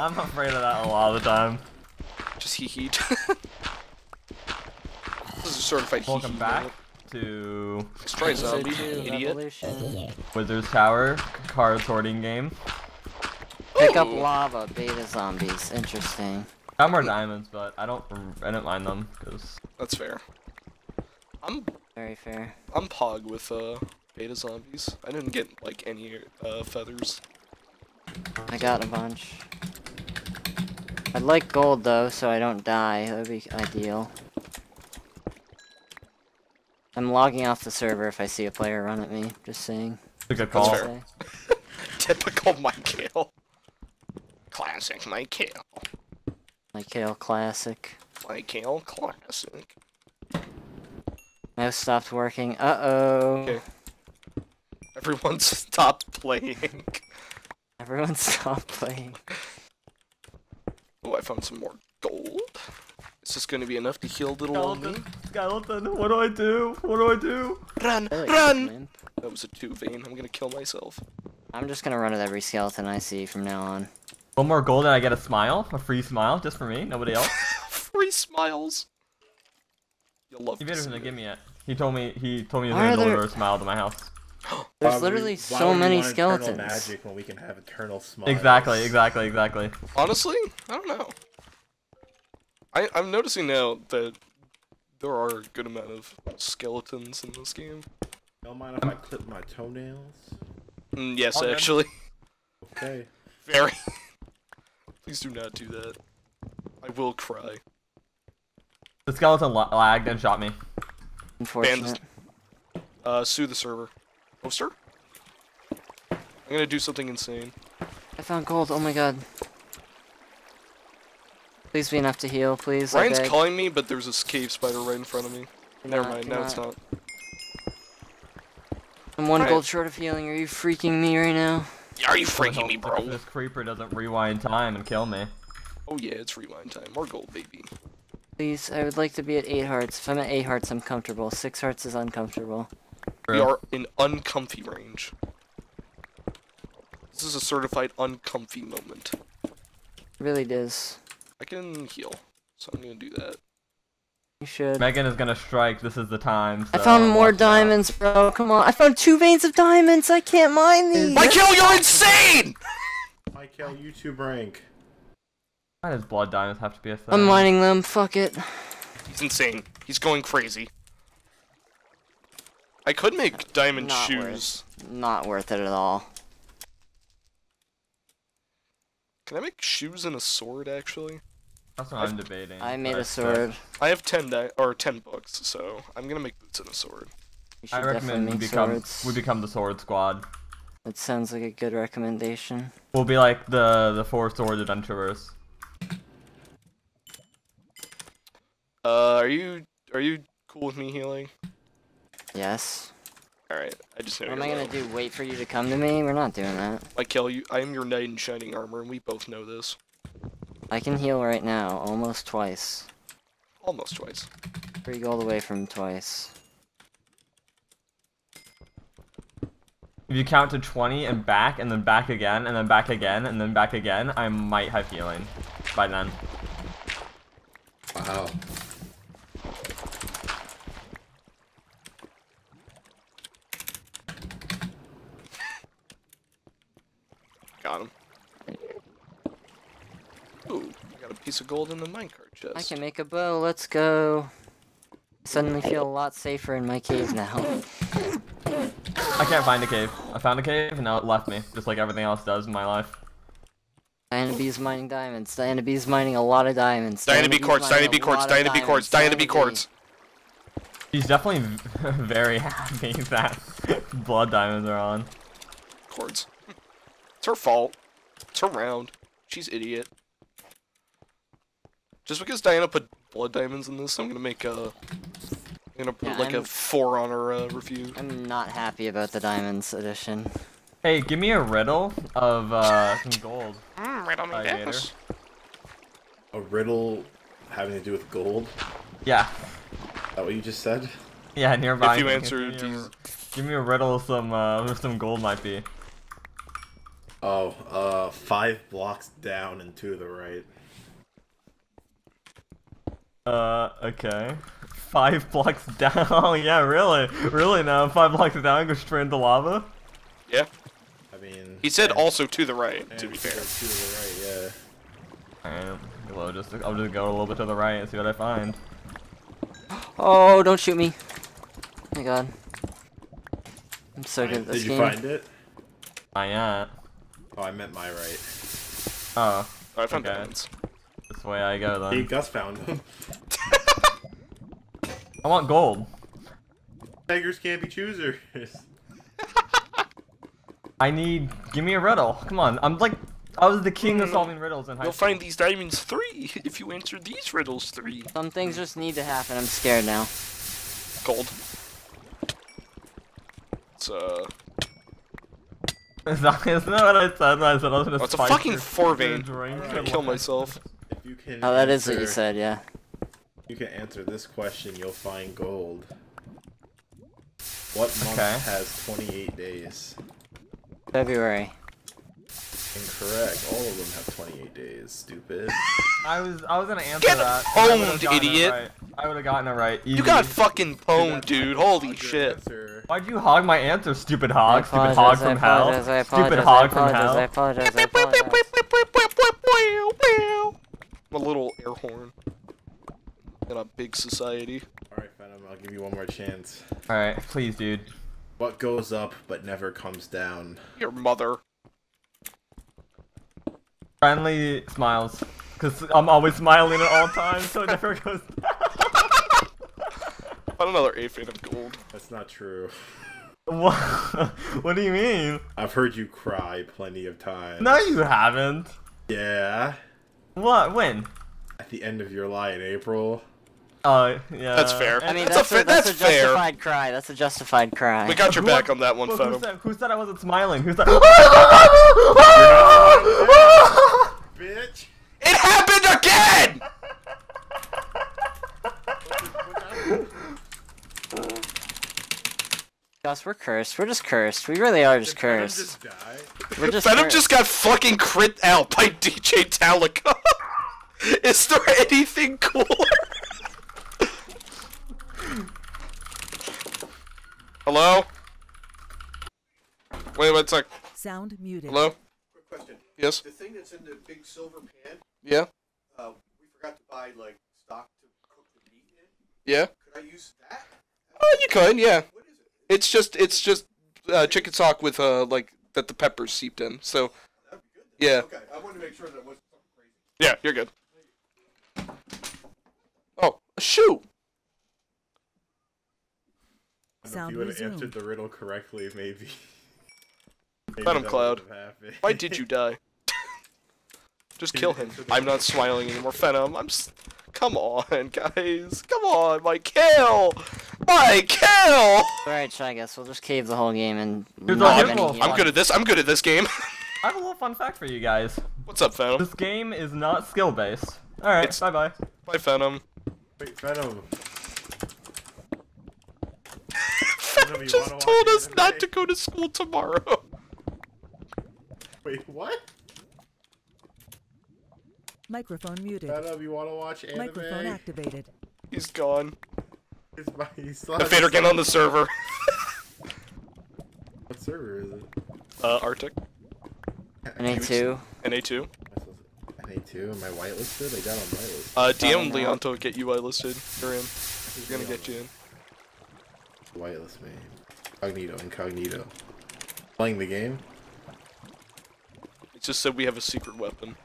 I'm afraid of that a lot of the time. Just hee hee. this is a certified hee Welcome hee back moment. to Let's try zombie, idiot. Revolution. Wizard's Tower card sorting game. Pick up lava, beta zombies. Interesting. I got more diamonds, but I don't I don't mind them because That's fair. I'm Very fair. I'm pog with uh beta zombies. I didn't get like any uh feathers. I got a bunch. I'd like gold though, so I don't die. That would be ideal. I'm logging off the server if I see a player run at me. Just saying. it's a good That's call. fair. Typical Michael. Classic Michael. My kill Classic. Michael classic. Mouse stopped working. Uh oh. Okay. Everyone stopped playing. Everyone stopped playing. Oh, found some more gold. Is this gonna be enough to heal little old me? Skeleton, skeleton, what do I do? What do I do? Run! I like Run! Limp. That was a two vein. I'm gonna kill myself. I'm just gonna run at every skeleton I see from now on. One more gold and I get a smile, a free smile, just for me, nobody else. Free smiles. You'll love Evader's to see gonna it. give me it. He told me he told me he's Why gonna are there- deliver a smile to my house. There's Why literally we- so many skeletons. magic when we can have eternal smiles? Exactly, exactly, exactly. Honestly, I don't know. I I'm noticing now that there are a good amount of skeletons in this game. Don't mind if I clip my toenails. Mm, yes, All good. actually, Okay. very. Please do not do that. I will cry. The skeleton la- lagged and shot me. Unfortunate. Uh, sue the server. Oh, Poster? I'm gonna do something insane. I found gold. Oh my god. Please be enough to heal, please. Ryan's calling me, but there's a cave spider right in front of me. Do Never not, mind, do now it's not. not. I'm one Alright. gold short of healing. Are you freaking me right now? Are you freaking me, bro? This creeper doesn't rewind time and kill me. Oh yeah, it's rewind time. More gold, baby. Please, I would like to be at 8 hearts. If I'm at 8 hearts, I'm comfortable. 6 hearts is uncomfortable. We are in uncomfy range. This is a certified uncomfy moment. Really does. I can heal, so I'm gonna do that. You should. Megan is gonna strike. This is the time. I found more watch out. diamonds, bro. Come on. I found two veins of diamonds. I can't mine these. Michael, you're insane! Michael, YouTube rank. Why does blood diamonds have to be a thing? I'm mining them. Fuck it. He's insane. He's going crazy. I could make diamond Not shoes. Not worth it at all. Can I make shoes and a sword, actually? That's what I'm debating. I made a but, sword. I have 10 di- or 10 books, so I'm gonna make boots and a sword. We I recommend we become swords. we become the sword squad. That sounds like a good recommendation. We'll be like the the four sword adventurers. Uh, are you are you cool with me healing? Yes. Alright, I just know What am I gonna low. do? Wait for you to come to me? We're not doing that. I kill you, I am your knight in shining armor, and we both know this. I can heal right now, almost twice. Almost twice. Three gold away from twice. If you count to 20 and back, and then back again, and then back again, and then back again, I might have healing by then. Wow. Got him. Ooh, I got a piece of gold in the minecart chest. I can make a bow. Let's go. Suddenly feel a lot safer in my cave now. I can't find a cave. I found a cave, and now it left me, just like everything else does in my life. Diana B's mining diamonds. Diana B's mining a lot of diamonds. Diana B B's quartz, mining Diana a B quartz, lot of Diana B quartz, Diana B B. quartz. She's definitely very happy that blood diamonds are on. Quartz. It's her fault. It's her round. She's idiot. Just because Diana put blood diamonds in this, I'm gonna make a. I'm gonna put Yeah, like a I'm- four on her uh, review. I'm not happy about the diamonds edition. Hey, give me a riddle of uh, some gold. Mm, right on my my Alligator. ass. A riddle having to do with gold? Yeah, Is that what you just said? yeah, nearby. If you Give me answer a- these, Give me a riddle of some uh, where some gold might be. Oh, uh, five blocks down and to the right. Uh, okay. Five blocks down. Oh, yeah, really? Really now? Five blocks down, go straight into lava? Yeah. I mean. He said and- also to the right, to be fair. to the right, yeah. Alright. well, just, I'll just go a little bit to the right and see what I find. Oh, don't shoot me. Oh my god. I'm so good at this Did you game. find it? I at. Oh, I meant my right. Oh, I found Okay. diamonds. This way I go Hey, then. Gus found him. I want gold. Beggars can't be choosers. I need. Give me a riddle. Come on. I'm like. I was the king of Mm. solving riddles in high You'll school. find these diamonds three if you answer these riddles three. Some things just need to happen. I'm scared now. Gold. It's uh, Is that, isn't that what I said? I said I was gonna Oh, it's a fucking four vein. I'm gonna kill myself. If you can. Oh, that is what you said, yeah. You can answer this question, you'll find gold. What month Okay. has 28 days? February. Incorrect. All of them have 28 days. Stupid. I was I was gonna answer Get that. and I would've owned, idiot. right. I would have gotten it right. You got fucking pwned, That's dude. Holy shit. answer. Why'd you hog my answer, stupid hog? Stupid hog from hell. apologize, I Stupid apologize, hog I from apologize, I hell. apologize, I apologize. A little air horn. In a big society. Alright, Venom, I'll give you one more chance. All right, please, dude. What goes up but never comes down? Your mother. Friendly smiles, cause I'm always smiling at all times, so it never goes. Find another eight vein of gold. That's not true. what? What do you mean? I've heard you cry plenty of times. No, you haven't. Yeah. What? When? At the end of your lie in April. Oh, yeah. That's fair. I mean, That's that's, a fa- a, that's, that's a fair. justified cry. That's a justified cry. We got your Who- back on that one, Well, who, said, who said I wasn't smiling? Who said? Bitch! It happened again! Gus, we're cursed. We're just cursed. We really are just Did Venom cursed. just die? We're just Venom cursed. just got fucking crit out by DJ Talica. Is there anything cooler? Hello? Wait one sec. Sound muted. Hello? Quick question. Yes? The thing that's in the big silver pan, Yeah? uh, we forgot to buy like stock to cook the meat in. Yeah? Could I use that? Oh, you could, yeah. What is it? It's just, it's just uh, chicken stock with, uh, like, that the peppers seeped in. So, That'd be good. Yeah. Okay, I wanted to make sure that it wasn't something crazy. Yeah, you're good. Oh, a shoe! Sound if you would have answered the riddle correctly, maybe. maybe Venom that Cloud. wouldn't have happened. Why did you die? Just kill him. I'm not smiling anymore, Venom. I'm s- Come on, guys. Come on, my kill! My kill! Alright, so I Guess. We'll just cave the whole game and Here's not have any. I'm good at this. I'm good at this game. I have a little fun fact for you guys. What's up, Phantom? This game is not skill based. All right, bye bye. Bye, Phantom. Wait, Venom. Venom you just told us not to go to school tomorrow. Wait, what? Microphone muted. Venom, you want to watch anime? Microphone activated. He's gone. He's my, he's still The has Vader his- get on the server. What server is it? Uh, Arctic. NA2. NA2. NA2, am I whitelisted? I got on whitelist. Uh, DM Probably not. Leonto get you whitelisted. You're in. He's gonna get you in. Whitelist me. Incognito, incognito. Playing the game? It just said we have a secret weapon.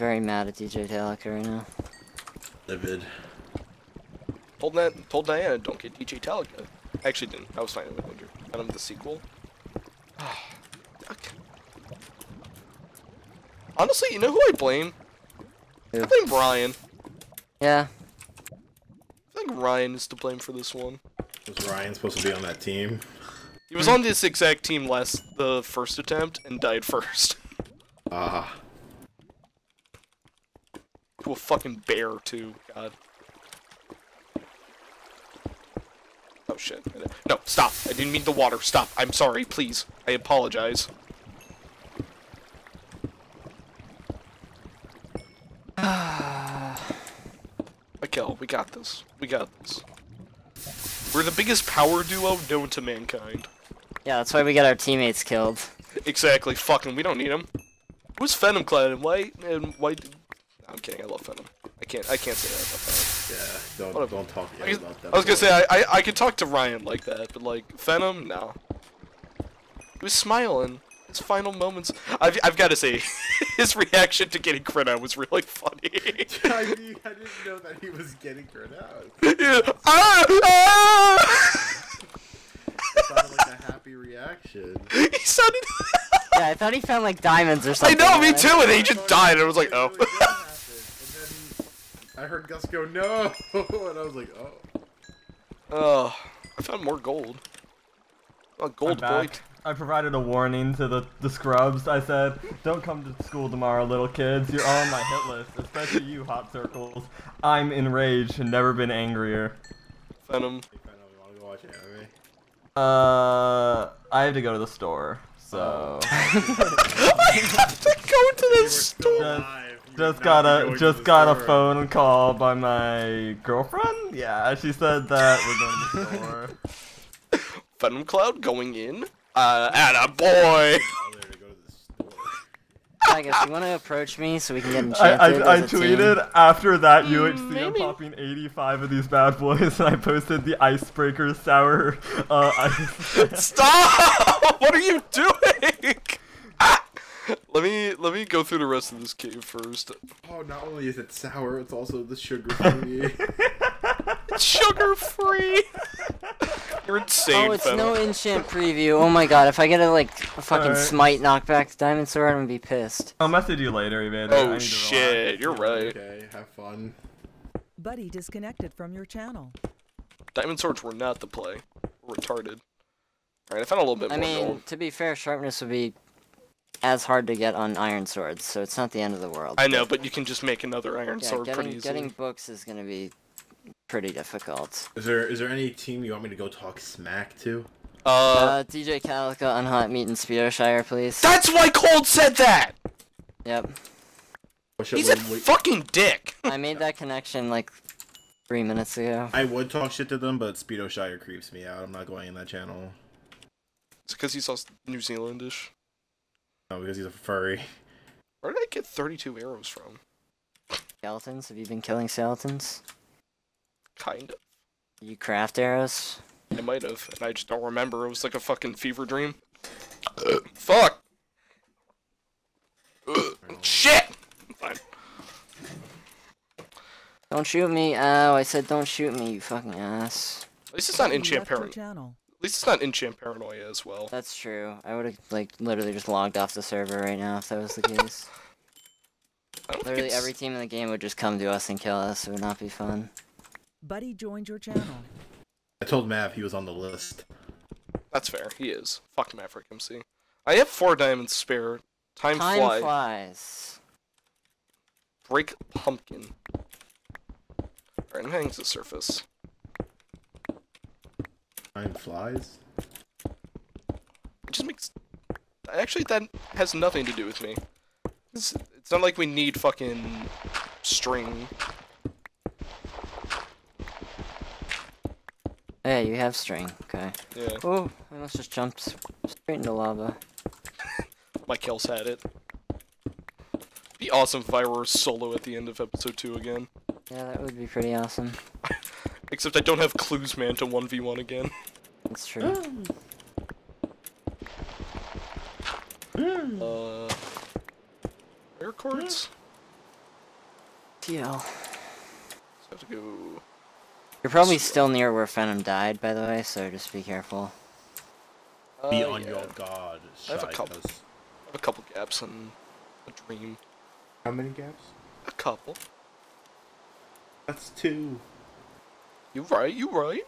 Very mad at DJ Talica right now. Livid. Told that told Diana don't get DJ Talica. Actually didn't. I was fine with Wonder. Winter. Venom the sequel. Honestly, you know who I blame? Who? I blame Ryan. Yeah. I think Ryan is to blame for this one. Was Ryan supposed to be on that team? He was on this exact team last the first attempt and died first. Ah. To a fucking bear too. God. Oh shit. No, stop. I didn't mean the water. Stop. I'm sorry. Please. I apologize. Ah. Mikael, we got this. We got this. We're the biggest power duo known to mankind. Yeah, that's why we got our teammates killed. Exactly. Fucking, we don't need them. Who's Venom clad in white and white? I'm kidding. I love Venom. I can't. I can't say that about Yeah, don't don't talk I, guess- about that. I was gonna say I, I I could talk to Ryan like that, but like Venom, no. He was smiling. His final moments. I've I've got to say, his reaction to getting crit out was really funny. I, didn't- I didn't know that he was getting crit out. Yeah. Ah! Ah! It sounded like a happy reaction. he sounded. Yeah, I thought he found like diamonds or something. I know, me too. And then he just died, and I was like, oh. Something really good happened, And then I heard Gus go no, and I was like, oh. Oh, I found more gold. Oh, I'm gold boy. I provided a warning to the, the scrubs. I said, don't come to school tomorrow, little kids. You're all on my hit list, especially you, Hot Circles. I'm enraged and never been angrier. Venom. Hey, Feno, you wanna go watch anime? Uh, I have to go to the store, so I have to go to the store. Just- just got a just got a phone call by my girlfriend. Yeah, she said that we're going to the store. Venom Cloud going in. Uh, at a boy. Oh, there to go to the store. I guess you want to approach me so we can get I, enchanted. I, I as a team? tweeted after that UHC I'm popping 85 of these bad boys, and I posted the icebreaker sour uh, ice. Stop! What are you doing? Let me let me go through the rest of this cave first. Oh, not only is it sour, it's also the sugar free. Sugar free. You're insane, Oh, it's Venom. no enchant preview. Oh my god, if I get a like a fucking Alright. smite knockback diamond sword, I'm gonna be pissed. I'll message you later, Evader. I Oh shit, you're right. okay, have fun. Buddy disconnected from your channel. Diamond swords were not the play. Retarded. Alright, I found a little bit I more mean, gold. to be fair, sharpness would be as hard to get on iron swords, so it's not the end of the world. I know, but you can just make another iron yeah, sword getting pretty easily. getting books is gonna be pretty difficult. Is there is there any team you want me to go talk smack to? Uh, Uh, DJ Calico on Hot Meat in Speedoshire, please. that's why Cold said that. Yep. He's a we- we- fucking dick. I made that connection like three minutes ago. I would talk shit to them, but Speedo Shire creeps me out. I'm not going in that channel. It's because he's all New Zealandish. No, because he's a furry. Where did I get 32 arrows from? Skeletons? Have you been killing skeletons? Kind of. You craft arrows? I might have, and I just don't remember. It was like a fucking fever dream. Fuck. Ugh. Shit. Fine. Don't shoot me. Oh, I said don't shoot me, you fucking ass. At least it's not You enchant left your channel. At least it's not enchant paranoia as well. That's true. I would have like literally just logged off the server right now if that was the case. I don't think literally every team in the game would just come to us and kill us. It would not be fun. Buddy joined your channel. I told Mav he was on the list. That's fair. He is. Fuck Maverick MC. I have four diamonds spare. Time, Time fly. flies. Break pumpkin. Alright, I'm heading to the surface. Time flies. It just makes. Actually, that has nothing to do with me. It's, it's not like we need fucking string. Yeah, you have string. Okay. Yeah, Oh, I almost just jump straight into lava. my kills had it. Be awesome if I were solo at the end of episode 2 again. Yeah, that would be pretty awesome. Except I don't have clues, man, to 1v1 again. That's true. Uh. Air chords? TL. So I have to go. You're probably still near where Phantom died, by the way, so just be careful. Be Uh, on yeah. your guard, I have a couple. I have a couple gaps and a dream. How many gaps? A couple. That's two. You right, you right.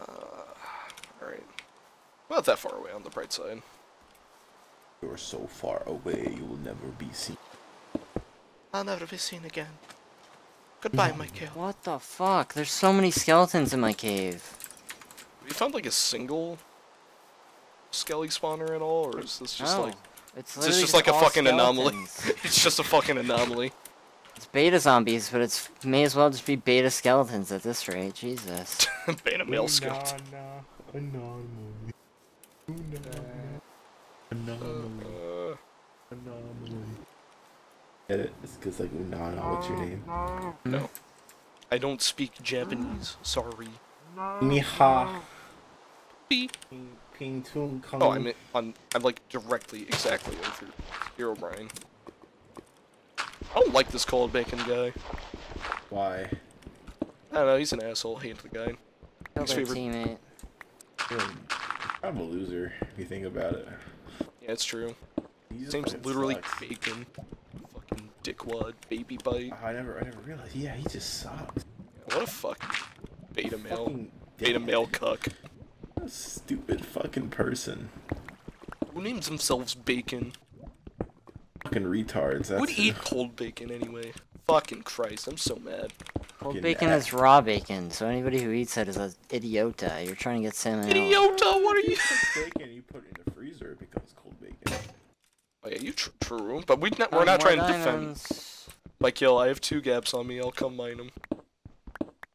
Uh, alright. Not that far away on the bright side. You're so far away, you will never be seen. I'll never be seen again. Goodbye, Michael. What the fuck? There's so many skeletons in my cave. Have you found like a single skelly spawner at all, or is this just no. like it's is this literally just like a all fucking anomaly? it's just a fucking anomaly? it's beta zombies, but it's may as well just be beta skeletons at this rate. Jesus. Beta male skeleton. Uh, Get it? It's because like Unana, what's your name? no. I don't speak Japanese. Sorry. Niha. Beep. Ping, ping tung kung. Oh, I'm on. I'm like directly, exactly over Hero Brian. I don't like this cold bacon guy. Why? I don't know. He's an asshole. Hate the guy. Kill Least their favorite- teammate. I'm a loser if you think about it. Yeah, it's true. He His name's literally sucks. Bacon. Fucking dickwad, baby bite. I never, I never realized. Yeah, he just sucks. What a fucking beta male. Beta male cuck. What a stupid fucking person. Who names themselves bacon? Fucking retards. That's Who'd eat cold bacon anyway? Fucking Christ, I'm so mad. Cold Fucking bacon ass. is raw bacon, so anybody who eats it is an idiota. You're trying to get salmon. Idiota, what are you? bacon you put in the freezer, it becomes cold bacon. Oh yeah, you tr true, but we not, we're not trying to defend. Like, yo, I have two gaps on me. I'll come mine them.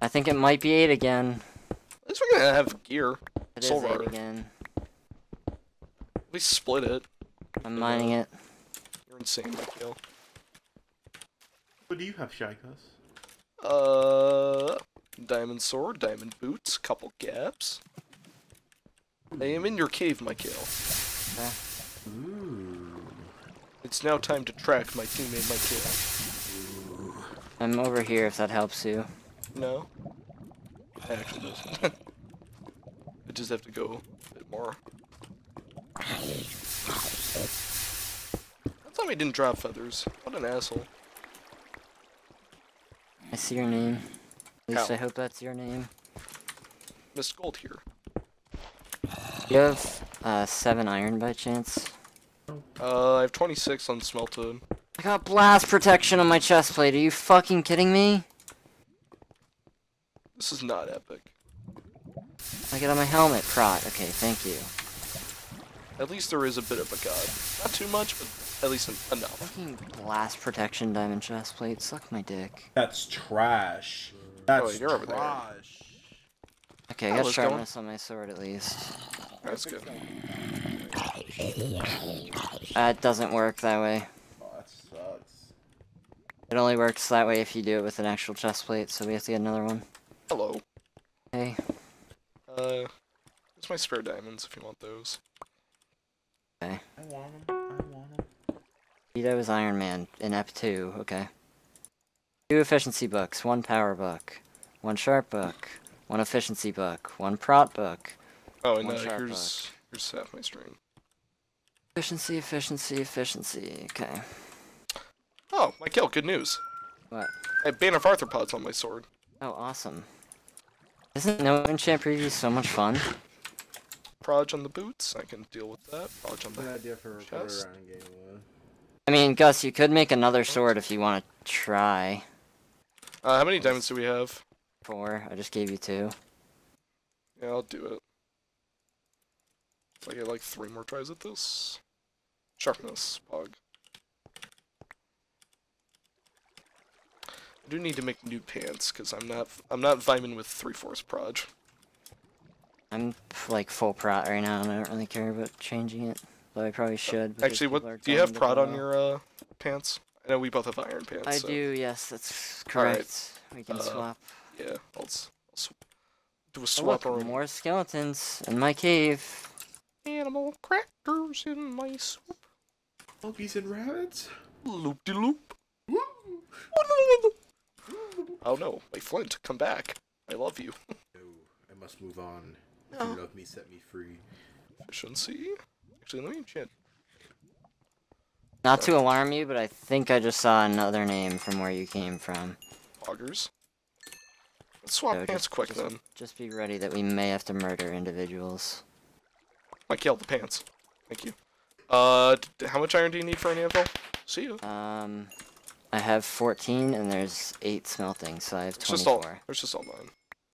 I think it might be eight again. At least we're gonna have gear. It is Soul eight again. We split it. I'm mining it. You're insane, Mikhail. What do you have, Shikos? Uh, diamond sword, diamond boots, couple gaps. I am in your cave, Mikhail. Ooh. It's now time to track my teammate Mikhail. I'm over here if that helps you. No. It actually doesn't. I just have to go a bit more. I thought we didn't drop feathers. What an asshole. I see your name. At least? I hope that's your name. Missed gold here. You have uh, seven iron by chance? Uh, I have 26 on smelted. I got blast protection on my chest plate. Are you fucking kidding me? This is not epic. I get on my helmet, prot. Okay, thank you. At least there is a bit of a god. Not too much, but at least en- enough. Fucking blast protection diamond chest plate. Suck my dick. That's trash. That's Oh, you're over there. trash. Okay, I got was going? sharpness on my sword at least. That's good. Uh, it doesn't work that way. Oh, that sucks. It only works that way if you do it with an actual chest plate, so we have to get another one. Hello. Hey, Uh, it's my spare diamonds if you want those. okay. I want them. I want them. Vito is Iron Man in Ep 2, okay. Two efficiency books, one power book, one sharp book, one efficiency book, one prot book. Oh, and One uh, sharp here's here's half my string. Efficiency, efficiency, efficiency, okay. Oh, my kill. good news. What? I have Bane of Arthropods on my sword. Oh, awesome. Isn't no enchant preview so much fun? Proj on the boots. I can deal with that. Proj on Good the. idea for a Chest. around game one. I mean, Gus, you could make another sword if you want to try. Uh, how many diamonds do we have? Four. I just gave you two. Yeah, I'll do it. If I get like three more tries at this. Sharpness, pog. I do need to make new pants because I'm not I'm not vibing with three fourths proj. I'm like full prod right now, and I don't really care about changing it. Though I probably should. Actually, what do you have prod on your uh pants? I know we both have iron pants. I so, do, yes, that's Alright. correct. We can Uh, swap. Yeah, I'll, s- I'll sw- do a Oh, swap look, more skeletons in my cave. Animal crackers in my soup. Monkeys and rabbits. Loop de loop. Oh no, my flint, come back. I love you. No, I must move on. If No. you love me, set me free. Efficiency. Actually, let me enchant. Not to alarm you, but I think I just saw another name from where you came from. Augers. Let's swap So pants just- quick just- then. Just be ready that we may have to murder individuals. I killed the pants. Thank you. Uh, d- d- how much iron do you need for an anvil? See you. Um, I have 14 and there's 8 smelting, so I have It's just all. 24. It's just all mine.